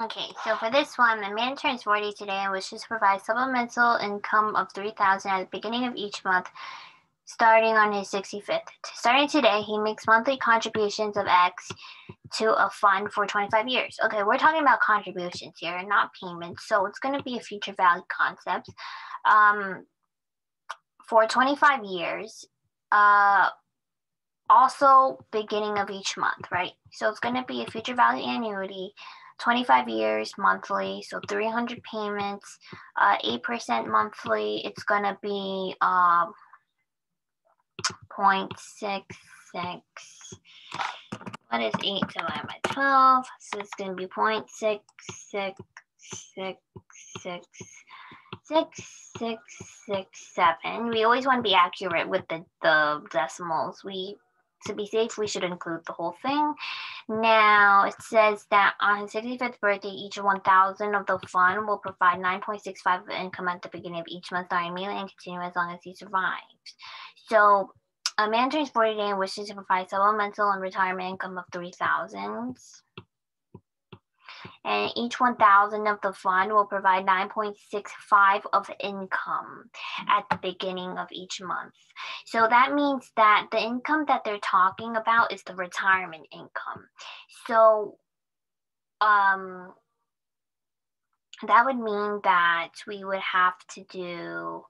Okay, so for this one, a man turns 40 today and wishes to provide supplemental income of 3000 at the beginning of each month, starting on his 65th. Starting today, he makes monthly contributions of X to a fund for 25 years. Okay, we're talking about contributions here, not payments, so it's going to be a future value concept. Um, for 25 years, uh, also beginning of each month, right? So it's going to be a future value annuity 25 years monthly, so 300 payments, uh, 8% monthly. It's going to be uh, 0.66. What is 8 divided by 12? So it's going to be 0.6666667. We always want to be accurate with the, the decimals. We to be safe, we should include the whole thing. Now, it says that on his 65th birthday, each 1,000 of the fund will provide 9.65 of income at the beginning of each month, starting immediately and continue as long as he survives. So, a man turns 40 today and wishes to provide supplemental and retirement income of 3,000 and each 1000 of the fund will provide 9.65 of income at the beginning of each month. So that means that the income that they're talking about is the retirement income. So um that would mean that we would have to do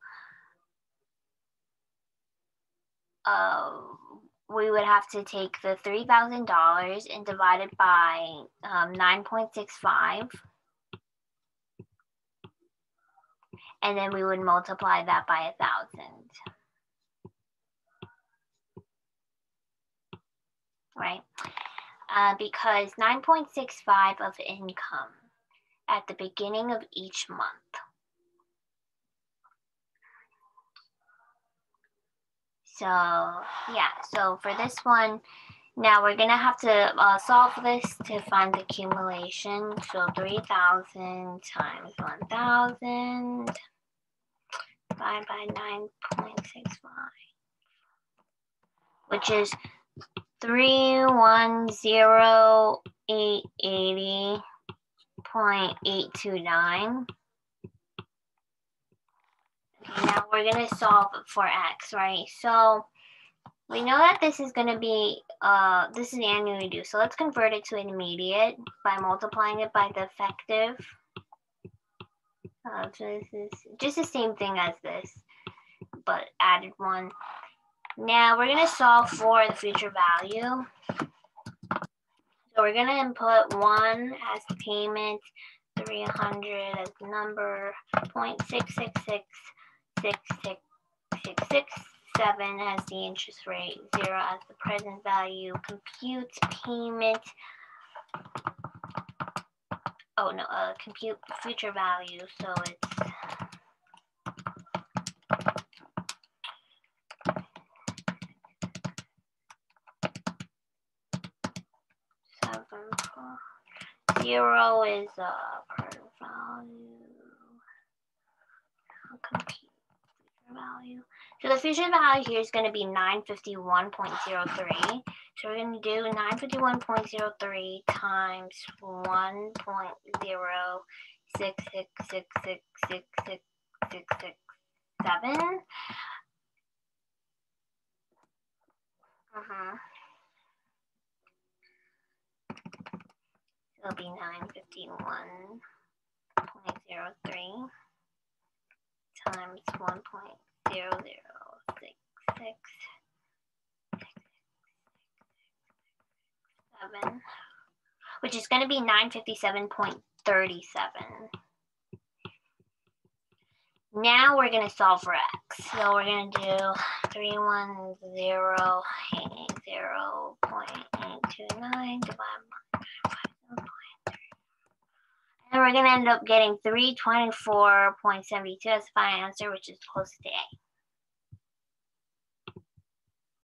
uh we would have to take the $3,000 and divide it by um, 9.65. And then we would multiply that by a thousand. Right? Uh, because 9.65 of income at the beginning of each month So yeah, so for this one, now we're gonna have to uh, solve this to find the accumulation. So 3,000 times 1,000 divided by 9.65, which is 310,880.829. Now we're going to solve for x, right? So we know that this is going to be, uh, this is annuity due. So let's convert it to an immediate by multiplying it by the effective. Uh, so this is just the same thing as this, but added one. Now we're going to solve for the future value. So we're going to input 1 as the payment, 300 as the number, 0.666 six six six six seven as the interest rate, zero as the present value, compute payment. Oh no, uh, compute future value. So it's seven. Zero is uh, per value. Compute value. So the future value here is going to be 951.03. So we're going to do 951.03 times 1.0666666667. Uh-huh. It'll be 951.03 times 1.0066 which is going to be 957.37. Now we're going to solve for x. So we're going to do 310.0.829 divided by and we're going to end up getting 324.72 as the final answer, which is close to A.